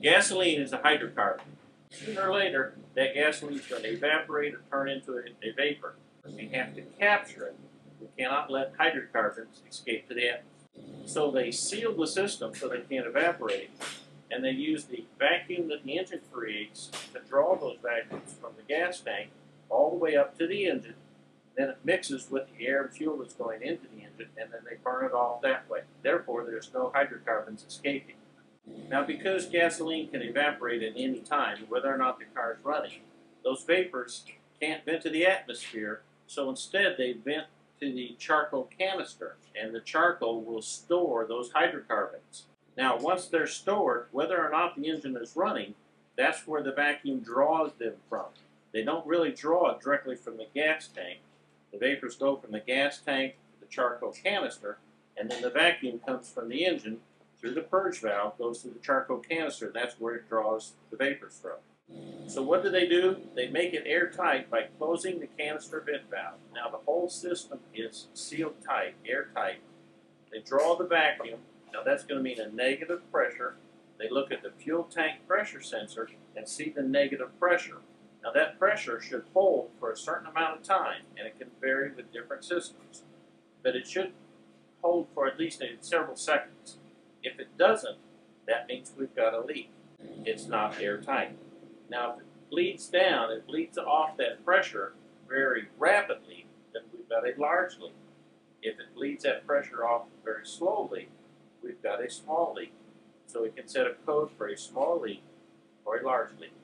Gasoline is a hydrocarbon. Sooner or later, that gasoline is going to evaporate or turn into a, vapor. We have to capture it. We cannot let hydrocarbons escape to the atmosphere. So they seal the system so they can't evaporate, and they use the vacuum that the engine creates to draw those vacuums from the gas tank all the way up to the engine. Then it mixes with the air and fuel that's going into the engine, and then they burn it off that way. Therefore, there's no hydrocarbons escaping. Now, because gasoline can evaporate at any time, whether or not the car is running, those vapors can't vent to the atmosphere, so instead they vent to the charcoal canister, and the charcoal will store those hydrocarbons. Now, once they're stored, whether or not the engine is running, that's where the vacuum draws them from. They don't really draw it directly from the gas tank. The vapors go from the gas tank to the charcoal canister, and then the vacuum comes from the engine through the purge valve, goes to the charcoal canister, that's where it draws the vapors from. So what do they do? They make it airtight by closing the canister vent valve. Now the whole system is sealed tight, airtight. They draw the vacuum. Now that's going to mean a negative pressure. They look at the fuel tank pressure sensor and see the negative pressure. Now that pressure should hold for a certain amount of time, and it can vary with different systems. But it should hold for at least several seconds. If it doesn't, that means we've got a leak. It's not airtight. Now, if it bleeds down, it bleeds off that pressure very rapidly, then we've got a large leak. If it bleeds that pressure off very slowly, we've got a small leak. So we can set a code for a small leak or a large leak.